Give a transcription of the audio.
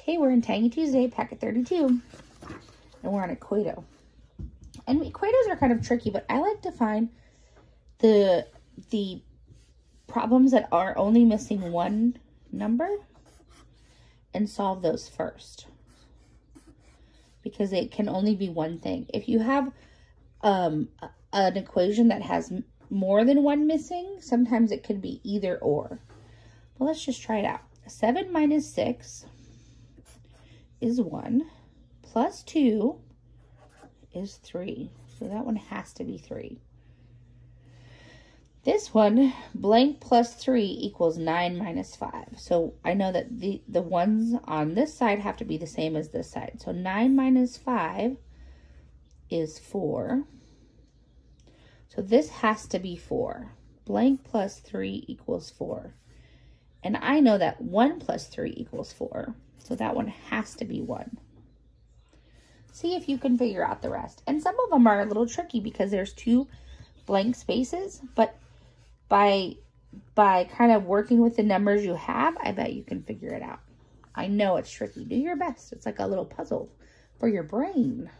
Okay, we're in Tangy Tuesday, packet 32. And we're on a Equato. And Equatos are kind of tricky, but I like to find the the problems that are only missing one number and solve those first. Because it can only be one thing. If you have um, an equation that has more than one missing, sometimes it could be either or. Well, let's just try it out. 7 minus 6 is 1, plus 2 is 3. So that one has to be 3. This one, blank plus 3 equals 9 minus 5. So I know that the, the ones on this side have to be the same as this side. So 9 minus 5 is 4. So this has to be 4. Blank plus 3 equals 4. And I know that 1 plus 3 equals 4. So that one has to be 1. See if you can figure out the rest. And some of them are a little tricky because there's two blank spaces. But by by kind of working with the numbers you have, I bet you can figure it out. I know it's tricky. Do your best. It's like a little puzzle for your brain.